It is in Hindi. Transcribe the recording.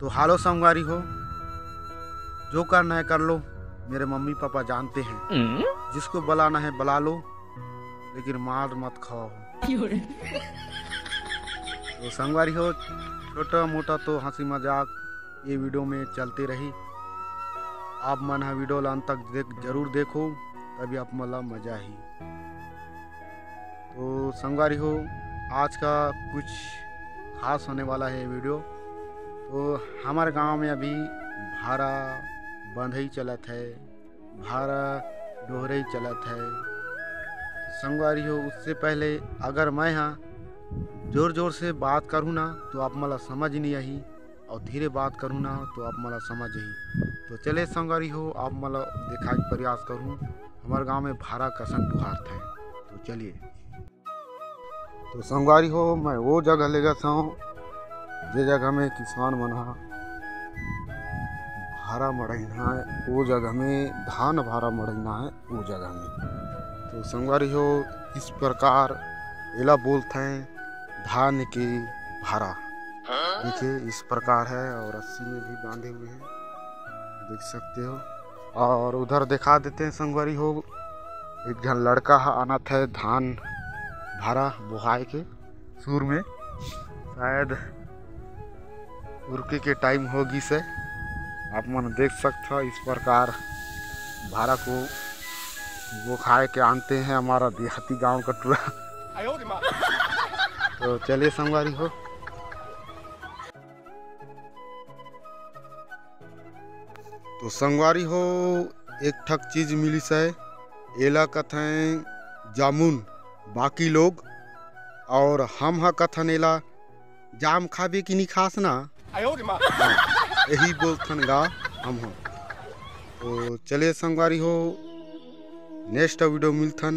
तो हालो संगवारी हो। जो करना है कर लो। मेरे मम्मी पापा जानते हैं। जिसको बुलाना है बुला लो लेकिन मार मत खाओ। तो संगवारी हो छोटा मोटा तो हँसी मज़ाक ये वीडियो में चलते रही। आप मन है वीडियो लान तक देख ज़रूर देखो तभी आप मतलब मज़ा ही। तो संगवारी हो आज का कुछ खास होने वाला है वीडियो। तो हमारे गाँव में अभी भारा बंधई चलत है, भारा डोहरई चलत है। संगवारी हो, उससे पहले अगर मैं हाँ ज़ोर ज़ोर से बात करूँ ना तो आप मला समझ नहीं आई और धीरे बात करूँ ना तो आप मला समझ ही तो चले संगवारी हो, आप मला देखा प्रयास करूँ, हमारे गाँव में भारा कसन बुहार है तो चलिए। तो संगवारी हो, मैं वो जगह ले गया हूँ जे जगह में किसान मन हा भारा मड़ना है, वो जगह में धान भारा मड़ना है, वो जगह में। तो संगवारी हो इस प्रकार एला बोलते हैं, धान के भारा। देखिए, इस प्रकार है, और रस्सी में भी बांधे हुए हैं। देख सकते हो। और उधर दिखा देते हैं संगवारी हो एक जन लड़का आना था धान भारा बुहाए के, सुर में। शायद उर्के के टाइम होगी से। आप मन देख सकते हो, इस प्रकार भारा को वो खाए के आनते हैं हमारा देहाती गाँव का टूरा। तो चलिए संगवारी हो। तो संगवारी हो, एक ठक चीज़ मिली से, एला कथें जामुन, बाकी लोग, और हम हा कथन एला, जाम खाबे की ना यही बोलथन गा हम हो। तो चलिए संगवारी हो। Next video मिलथन।